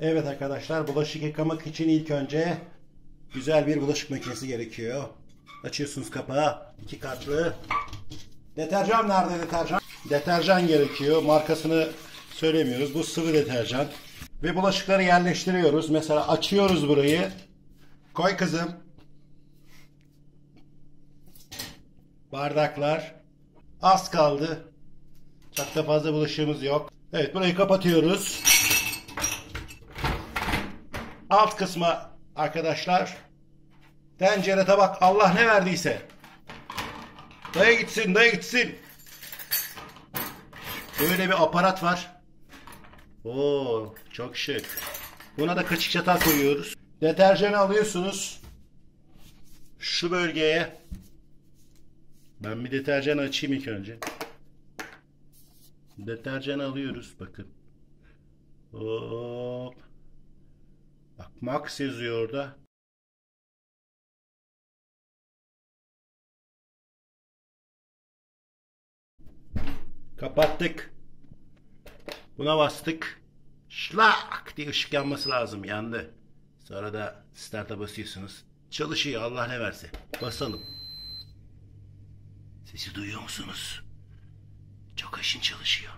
Evet arkadaşlar bulaşık yıkamak için ilk önce güzel bir bulaşık makinesi gerekiyor. Açıyorsunuz kapağı. iki katlı. Deterjan nerede deterjan? Deterjan gerekiyor. Markasını söylemiyoruz. Bu sıvı deterjan. Ve bulaşıkları yerleştiriyoruz. Mesela açıyoruz burayı. Koy kızım. Bardaklar. Az kaldı. Çok da fazla bulaşığımız yok. Evet burayı kapatıyoruz. Alt kısma arkadaşlar tencere tabak Allah ne verdiyse daya gitsin daya gitsin. Böyle bir aparat var. Oo çok şık. Buna da kaşık çatal koyuyoruz. Deterjanı alıyorsunuz. Şu bölgeye. Ben bir deterjan açayım ilk önce. Deterjan alıyoruz bakın. Hop. Max yazıyor orada. Kapattık. Buna bastık. Şlak diye ışık yanması lazım. Yandı. Sonra da start'a basıyorsunuz. Çalışıyor Allah ne verse. Basalım. Sesi duyuyor musunuz? Çok aşın çalışıyor.